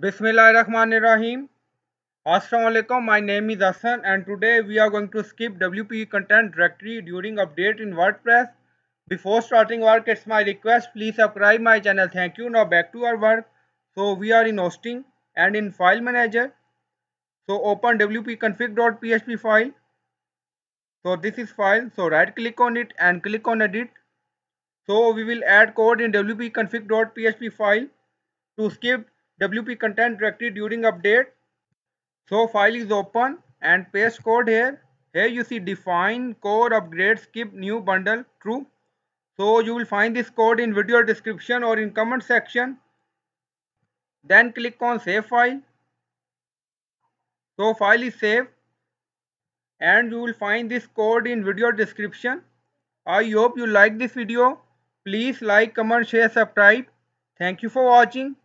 Bismillahirrahmanirrahim. Assalamualaikum. My name is Hassan and today we are going to skip WP content directory during update in WordPress. Before starting work, it's my request. Please subscribe my channel. Thank you. Now back to our work. So we are in hosting and in file manager. So open wp-config.php file. So this is file. So right click on it and click on edit. So we will add code in wp-config.php file to skip WP content directory during update. So file is open and paste code here. Here you see define core upgrade skip new bundle true. So you will find this code in video description or in comment section. Then click on save file. So file is saved and you will find this code in video description. I hope you like this video. Please like, comment, share, subscribe. Thank you for watching.